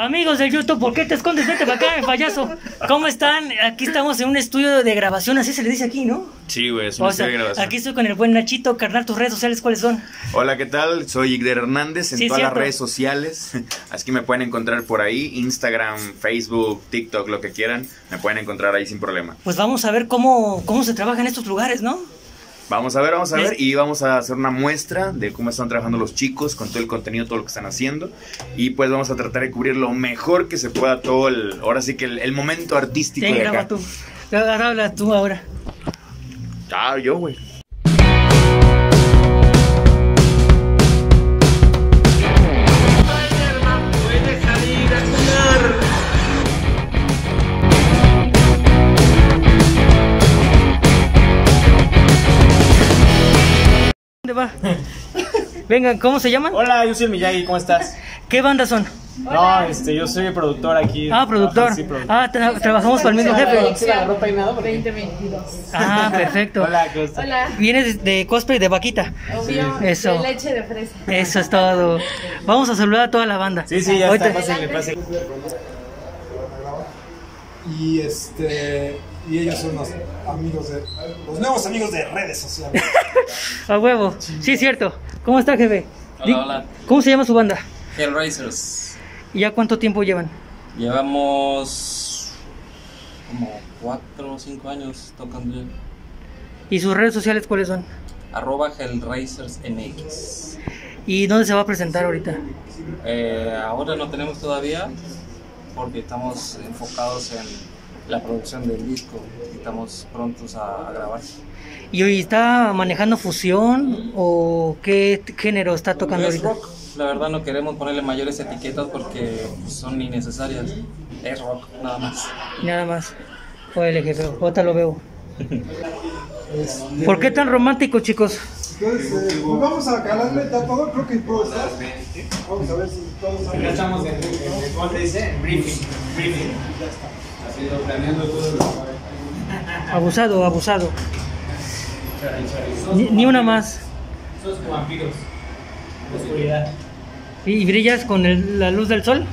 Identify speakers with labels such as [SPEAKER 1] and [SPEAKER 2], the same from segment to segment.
[SPEAKER 1] Amigos de YouTube, ¿por qué te escondes? Vete para acá, payaso. ¿Cómo están? Aquí estamos en un estudio de grabación, así se le dice aquí, ¿no?
[SPEAKER 2] Sí, güey, es un
[SPEAKER 1] O sea,
[SPEAKER 2] estudio de grabación.
[SPEAKER 1] aquí estoy con el buen Nachito, carnal, tus redes sociales, ¿cuáles son?
[SPEAKER 2] Hola, ¿qué tal? Soy Igder Hernández en
[SPEAKER 1] Sí,
[SPEAKER 2] todas las redes sociales. Así que me pueden encontrar por ahí, Instagram, Facebook, TikTok, lo que quieran. Me pueden encontrar ahí sin problema.
[SPEAKER 1] Pues vamos a ver cómo, cómo se trabaja en estos lugares, ¿no?
[SPEAKER 2] Vamos a ver, vamos a ver y vamos a hacer una muestra de cómo están trabajando los chicos con todo el contenido, todo lo que están haciendo. Y pues vamos a tratar de cubrir lo mejor que se pueda todo el, ahora sí que el, el momento artístico
[SPEAKER 1] Sí,
[SPEAKER 2] de
[SPEAKER 1] graba
[SPEAKER 2] acá.
[SPEAKER 1] tú. Ahora habla tú ahora.
[SPEAKER 2] Ah, yo, güey.
[SPEAKER 1] Vengan, ¿cómo se llaman?
[SPEAKER 3] Hola, yo soy el Miyagi, ¿cómo estás?
[SPEAKER 1] ¿Qué bandas son?
[SPEAKER 3] No, este, yo soy el productor aquí.
[SPEAKER 1] Ah, productor.
[SPEAKER 3] Sí, productor.
[SPEAKER 1] Ah, tra- trabajamos para el mismo jefe.
[SPEAKER 3] ¿Sí la agarró peinado?
[SPEAKER 4] 2022.
[SPEAKER 1] Ah, perfecto.
[SPEAKER 3] Hola, ¿cómo estás?
[SPEAKER 4] Hola.
[SPEAKER 1] Vienes de, cosplay de vaquita.
[SPEAKER 4] Obvio,
[SPEAKER 1] Eso.
[SPEAKER 4] de leche de fresa.
[SPEAKER 1] Eso es todo. Vamos a saludar a toda la banda.
[SPEAKER 3] Sí, sí, ya está, pásenle, pásenle.
[SPEAKER 5] y este y ellos son los amigos de los nuevos amigos de redes sociales.
[SPEAKER 1] A huevo. Sí, es cierto. ¿Cómo está, jefe?
[SPEAKER 6] Hola, hola.
[SPEAKER 1] ¿Cómo se llama su banda?
[SPEAKER 6] Hellraisers.
[SPEAKER 1] ¿Y ya cuánto tiempo llevan?
[SPEAKER 6] Llevamos como 4 o 5 años tocando ya.
[SPEAKER 1] ¿Y sus redes sociales cuáles son?
[SPEAKER 6] Arroba Hellraisers MX.
[SPEAKER 1] ¿Y dónde se va a presentar ahorita?
[SPEAKER 6] Eh, ahora no tenemos todavía porque estamos enfocados en la producción del disco y estamos prontos a, a grabar.
[SPEAKER 1] ¿Y hoy está manejando fusión o qué género está tocando
[SPEAKER 6] Es
[SPEAKER 1] ahorita?
[SPEAKER 6] rock. La verdad no queremos ponerle mayores etiquetas porque son innecesarias. Es rock, nada más.
[SPEAKER 1] Nada más. Órale, jefe, ahorita lo veo. ¿Por qué tan romántico, chicos?
[SPEAKER 5] Entonces, eh, pues vamos a calarle ya todo, creo que estar. Vamos a ver si todos.
[SPEAKER 3] Estamos en, en- en- ¿cómo te dice? En briefing. Briefing. Todo lo
[SPEAKER 1] Abusado, abusado. Ni, ni una más.
[SPEAKER 3] Sos como vampiros. Oscuridad.
[SPEAKER 1] ¿Y, y brillas con el- la luz del sol?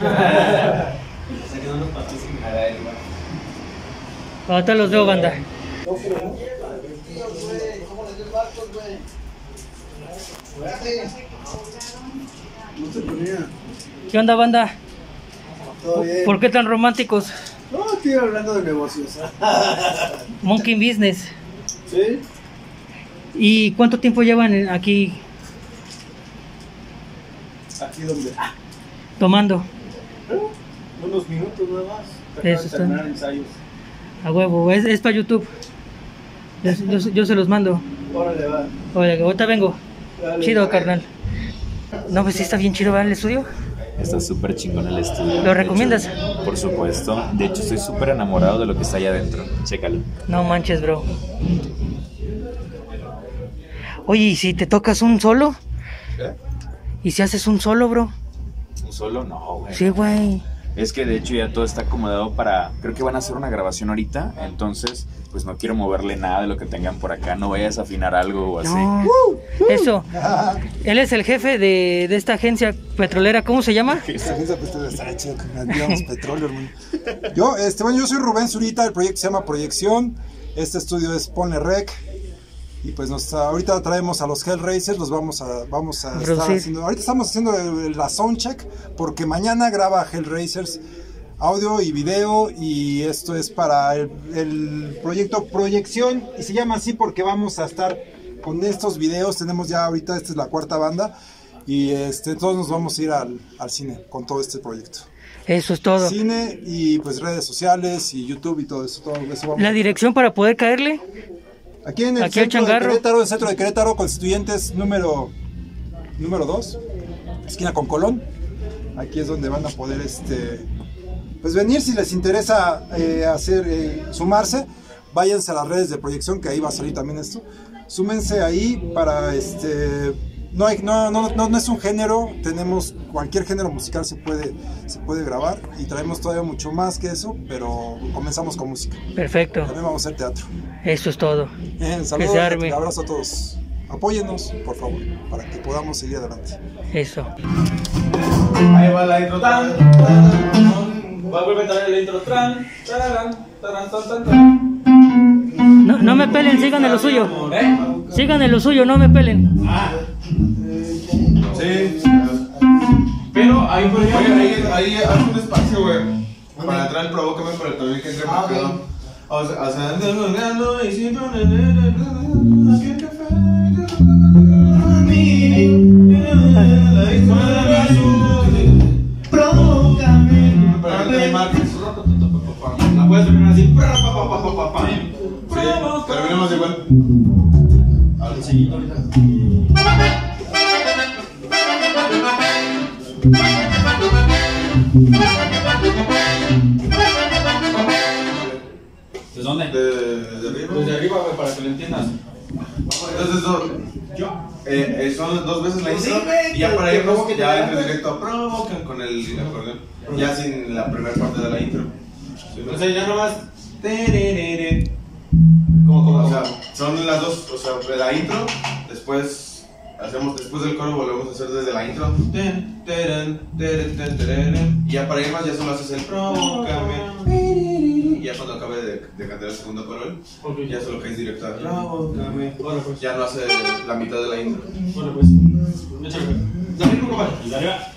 [SPEAKER 1] Ahorita los veo, banda. ¿Qué onda, banda?
[SPEAKER 5] Todo bien.
[SPEAKER 1] ¿Por qué tan románticos?
[SPEAKER 5] No, estoy hablando de negocios.
[SPEAKER 1] Monkey Business.
[SPEAKER 5] ¿Sí?
[SPEAKER 1] ¿Y cuánto tiempo llevan aquí
[SPEAKER 5] Aquí donde.
[SPEAKER 1] tomando?
[SPEAKER 5] Unos minutos nada más.
[SPEAKER 1] Eso está.
[SPEAKER 5] terminar ensayos.
[SPEAKER 1] A huevo, es, es para YouTube. Yo, yo- yo se los mando.
[SPEAKER 5] Órale, va.
[SPEAKER 1] Oye, ahorita vengo.
[SPEAKER 5] Dale.
[SPEAKER 1] Chido, carnal. No, pues sí está bien chido, ¿verdad? El estudio.
[SPEAKER 7] Está súper chingón el estudio.
[SPEAKER 1] ¿Lo recomiendas?
[SPEAKER 7] hecho, por supuesto. De hecho, estoy súper enamorado de lo que está allá adentro. Chécalo.
[SPEAKER 1] No manches, bro. Oye, ¿y si te tocas un solo? ¿Y si haces un solo, bro?
[SPEAKER 7] ¿Un solo? No, güey.
[SPEAKER 1] Sí, güey.
[SPEAKER 7] Es que de hecho ya todo está acomodado para. Creo que van a hacer una grabación ahorita. Entonces, pues no quiero moverle nada de lo que tengan por acá. No vayas a afinar algo o así.
[SPEAKER 1] No. Eso. Él es el jefe de, de esta agencia petrolera. ¿Cómo se llama?
[SPEAKER 5] Esta agencia pues debe estar hecha con digamos, petróleo, hermano. Yo, este, bueno, yo soy Rubén Zurita, el proyecto se llama Proyección. Este estudio es Ponle Rec. Y pues nos, ahorita traemos a los Hellraisers, los vamos a, vamos a estar haciendo. Ahorita estamos haciendo la soundcheck porque mañana graba Hellraisers audio y video y esto es para el, el proyecto Proyección y se llama así porque vamos a estar con estos videos. Tenemos ya ahorita, esta es la cuarta banda y este, todos nos vamos a ir al, al cine con todo este proyecto.
[SPEAKER 1] Eso es todo.
[SPEAKER 5] Cine y pues redes sociales y YouTube y todo eso. Todo eso vamos.
[SPEAKER 1] La dirección para poder caerle.
[SPEAKER 5] Aquí en el
[SPEAKER 1] Aquí
[SPEAKER 5] centro de. Querétaro, el centro de Querétaro, Constituyentes número número 2, esquina con Colón. Aquí es donde van a poder este pues venir si les interesa eh, hacer eh, sumarse, váyanse a las redes de proyección que ahí va a salir también esto. Súmense ahí para este no, hay, no, no, no, no es un género, tenemos cualquier género musical se puede, se puede grabar y traemos todavía mucho más que eso, pero comenzamos con música.
[SPEAKER 1] Perfecto.
[SPEAKER 5] También vamos a hacer teatro.
[SPEAKER 1] Eso es todo.
[SPEAKER 5] Bien,
[SPEAKER 1] Que
[SPEAKER 5] saludos,
[SPEAKER 1] se arme.
[SPEAKER 5] un abrazo a todos. Apóyennos, por favor, para que podamos seguir adelante.
[SPEAKER 1] Eso.
[SPEAKER 4] Ahí va la intro. Tan, tan, Va a volver también la intro. Tran, tararán, tan, tan, tan.
[SPEAKER 1] No, no me pelen, sigan en lo suyo.
[SPEAKER 4] ¿Eh?
[SPEAKER 1] Sigan en lo suyo, no me pelen.
[SPEAKER 4] Ah. Sí. Pero ahí por
[SPEAKER 8] Oye, ahí, ahí haz un espacio, güey. Para entrar el provócame, pero también que entre
[SPEAKER 9] Ah,
[SPEAKER 8] más
[SPEAKER 9] ok.
[SPEAKER 8] pedo. O sea, o sea, ando jugando y siempre el.
[SPEAKER 9] Provócame.
[SPEAKER 8] Para.
[SPEAKER 4] La puedes terminar así.
[SPEAKER 8] Sí, terminamos igual.
[SPEAKER 4] ¿De dónde?
[SPEAKER 8] De, de arriba.
[SPEAKER 4] Desde arriba, güey, para que lo entiendas.
[SPEAKER 8] Entonces, dos,
[SPEAKER 4] Yo.
[SPEAKER 8] eh, eh, son dos veces la intro. y ya
[SPEAKER 9] que-
[SPEAKER 8] para
[SPEAKER 9] que
[SPEAKER 8] irnos,
[SPEAKER 9] provoque
[SPEAKER 8] ya
[SPEAKER 9] veas.
[SPEAKER 8] directo a provocan con el acordeón. Ya sin la primera parte de la intro.
[SPEAKER 4] Sea, ya nomás. ¿Cómo, cómo,
[SPEAKER 8] O sea, son las dos, o sea, de la intro, después hacemos, después del coro volvemos a hacer desde la intro. Y ya para ir más ya solo haces el provócame. Y ya cuando acabe de, de cantar el segundo coro,
[SPEAKER 4] Ok.
[SPEAKER 8] ya solo caes directo a provócame.
[SPEAKER 4] Pues.
[SPEAKER 8] Ya no hace la mitad de la intro.
[SPEAKER 4] Órale, pues. Échale, arriba, compadre. De arriba.